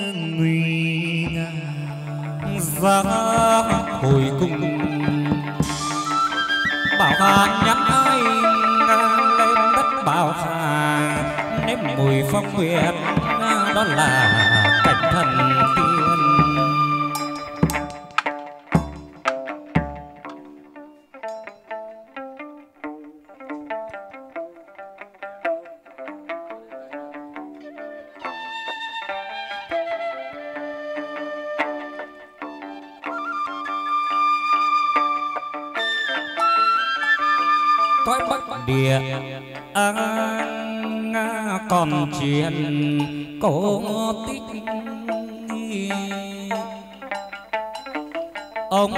nguy nga ra hồi cung bảo hà nhắn ai lên đất bảo hà nếm mùi phong nguyệt, đó là cảnh thần cõi bắc. Địa à, còn chuyện cổ tích ông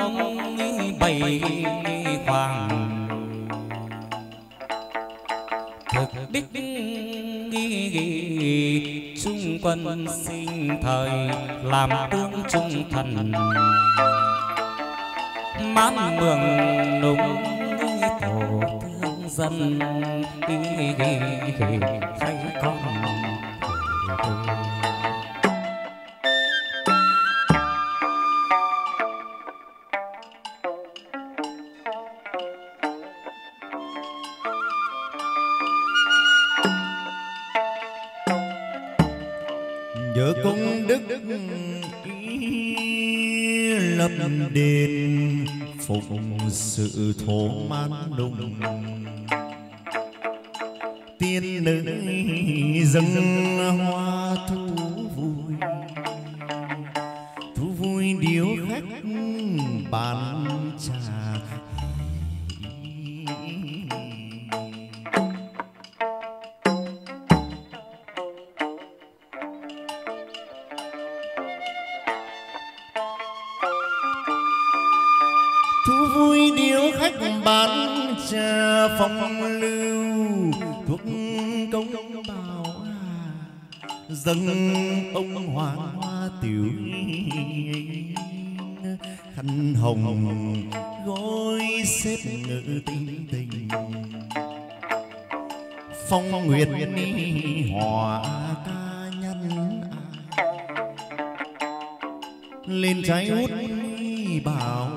bày hoàng. Thực đích trung quân sinh thời làm tướng trung thần. Mãn mường nùng dân hay con vợ công đức lập đền phục sự thổ man đông. Tiên nữ dâng hoa thu công bảo à, dâng ông hoàng hoa tiểu khăn hồng gối xếp ngự tinh tình. Phong nguyệt ni hòa ca nhân à. lên trái út bảo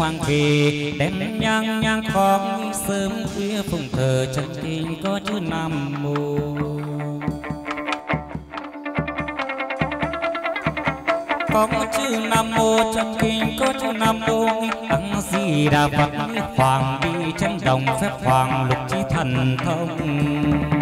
Hoang bái hoàng đem nhang nhang khóc. Sớm khuya phụng thờ chân kinh có chữ nam mô. Có chữ nam mô chân kinh có chữ nam mô. Đăng di đà phật hoàng đi chân đồng, phép hoàng lục chi thần thông.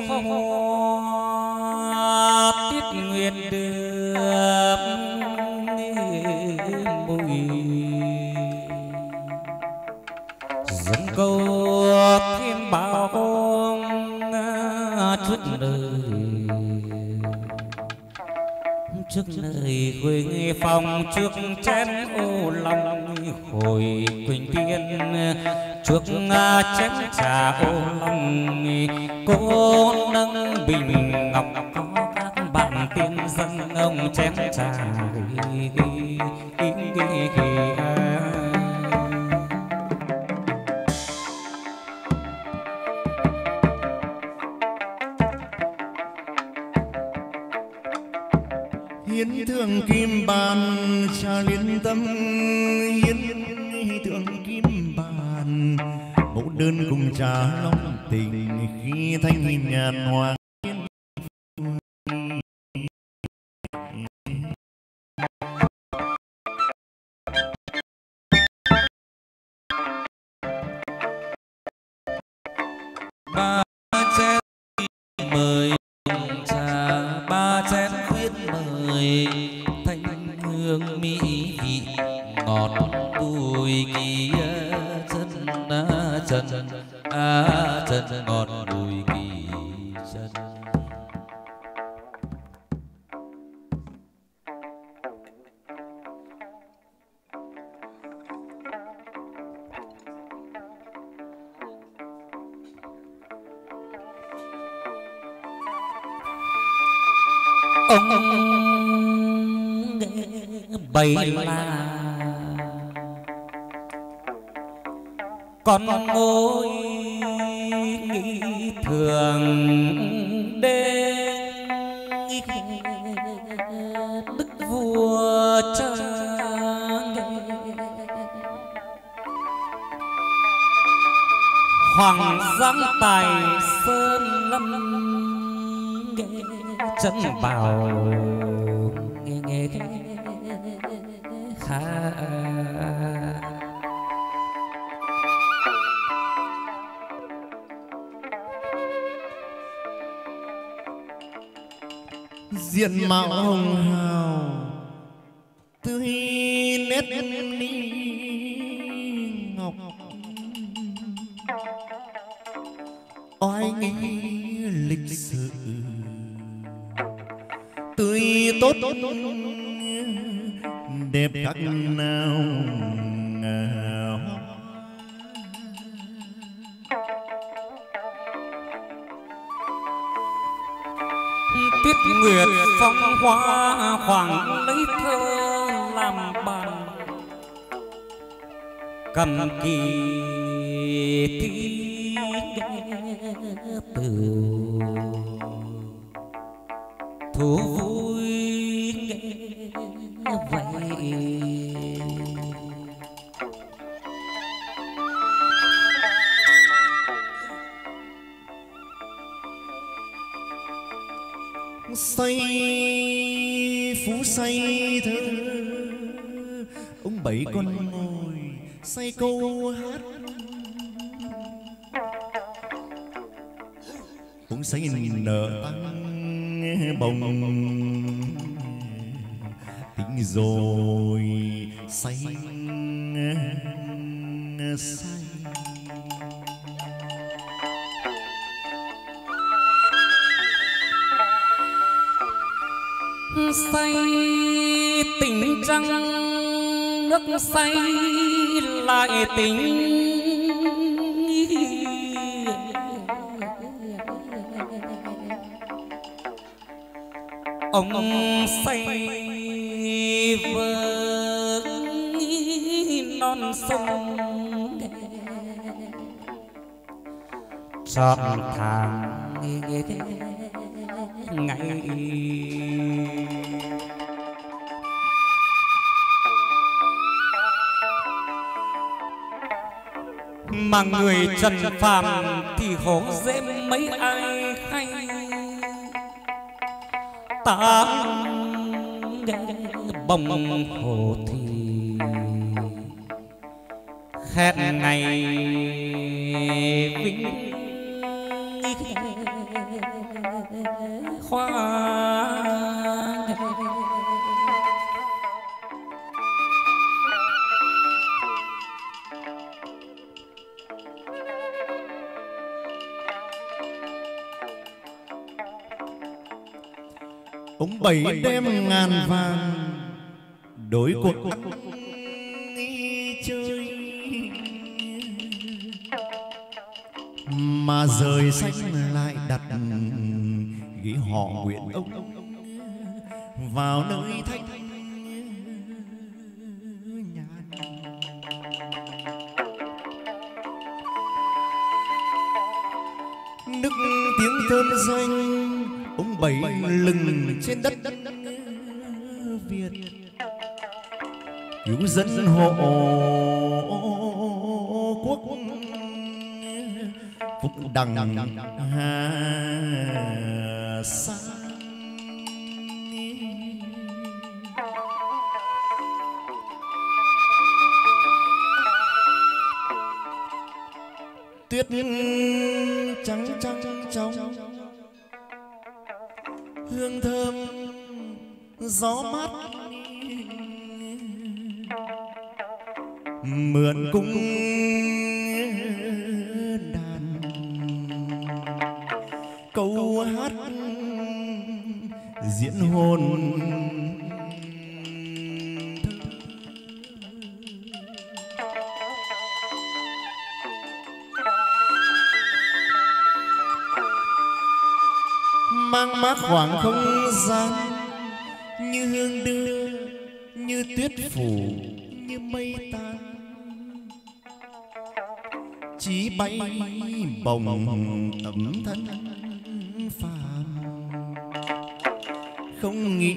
Phong trước nơi quỳnh phòng trước chén ô long hồi quỳnh tiên, trước à, chén trà ô long, cô nâng bình ngọc, có các bạn tiên dân ông chén trà Cha liên tâm, hiến thượng kim bàn mẫu đơn cùng trà long tình khi thanh nhàn hoàng bùi kia chân á chân á chân ngọt bùi ngôi nghĩ thường đến đức vua cha hoàng giang tài sơn lâm chân bảo. Nghe nghe. Khá diện mạo hồng hào. Tươi nét ni ngọc. Oai nghi lịch sự tươi tốt đẹp khác nào tiết nguyệt phong hoa khoảng lấy thơ làm bàn. Cầm kỳ thi từ. Thú vui nghe vậy. Say phú say thơ ông bảy con ngồi say câu hát. Cũng say nở tăng bồng tính rồi say say. Say tình trăng nước say lại tình ông say vỡ non sông. Trọn tháng ngày mà người trần phàm thì hổ dễ mấy ai hay. Ta bồng hồ thì khét ngày vĩnh ông bảy đem ngàn vàng. đổi cuộc. ăn chơi. Mà rời xanh lại đặt ghi họ nguyện ông vào nơi thanh nhàn nức tiếng thơm danh ông bảy lừng trên đất việt. Cứu dân hộ quốc phục đằng hà sa. Tuyết trắng trắng trong hương thơm gió mát. Mượn cung gian, như hương đưa, như tuyết phủ, như mây tan. Chỉ bay bồng tấm thân phàm không nghĩ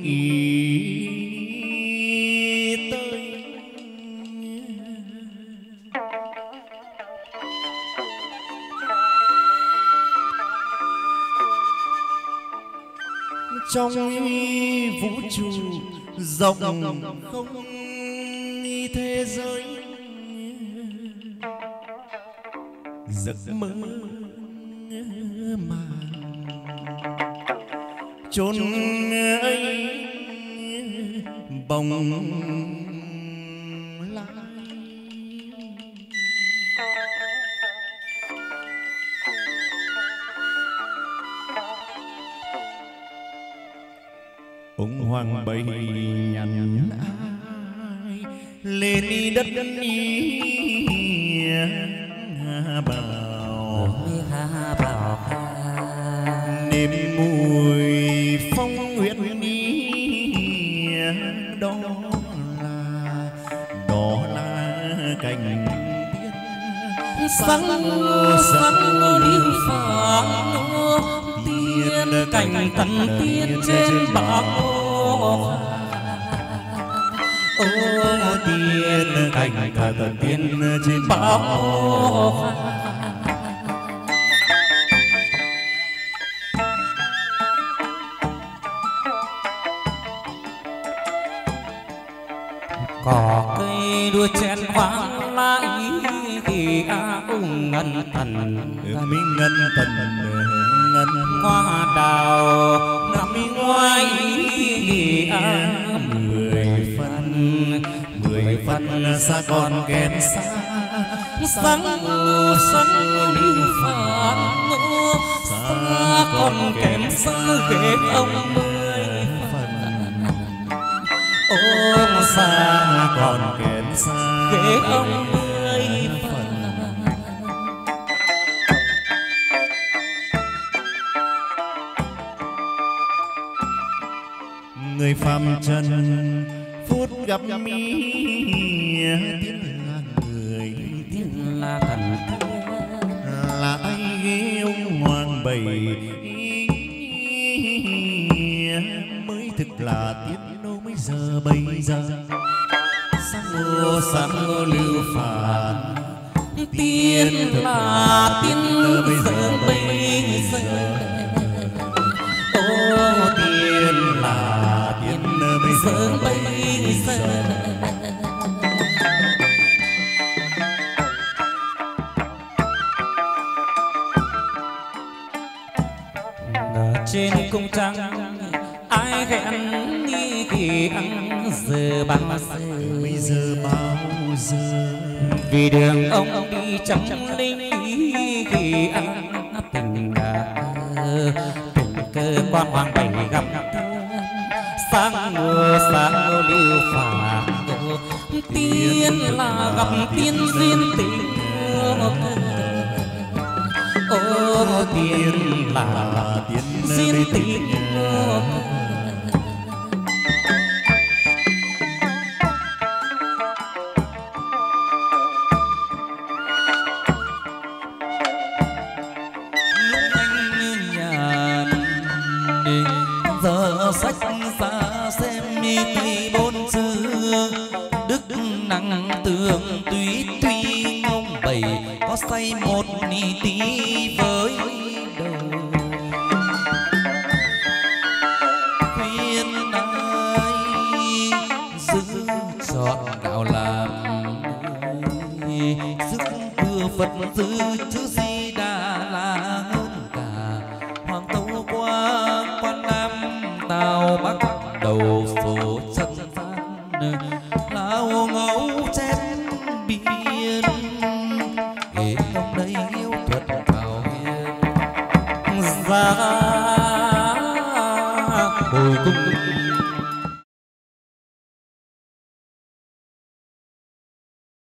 trong vũ trụ rộng không thế giới. Giấc mơ mà chốn ấy bồng hoàng bầy nhằn ai. Lên đi đất đi bảo ha bảo. Nếm mùi phong nguyện đi đó là đó là tiên. Sáng sáng liên phản tiên cảnh thần tiên trên bão ô tiên cành thần tiên trên bão cỏ cây đua chen vang lại khi a ung ngân thần. Minh ngân thần. Ngân hoa đào ngắm ngoài an mười phân mười phân xa còn kém xa. Sáng sáng lưu phản ngô xa còn kém xa ghế ông mười phân ôm xa còn kém xa ghế ông phàm trần, phút gặp mi tiếng là người, tiếng là thần là tay ghế ông hoàng bầy mới thực là tiếng đâu mấy giờ bây giờ? Sáng ngô sáng ngô lưu phản tiên là tiên bây giờ bây giờ? Giờ giờ bây giờ trên cung trăng ai hẹn nghi thì ăn giờ bao giờ bây giờ bao giờ vì đường ông đi trong linh khi ăn tình cờ tình cơ quan hoàng bảy gặp sáng mưa, sáng lưu phạt tiên là gặp tiên duyên tình ô tiên là tiên duyên tình xót đạo làm. Sức đưa phật dư chứ gì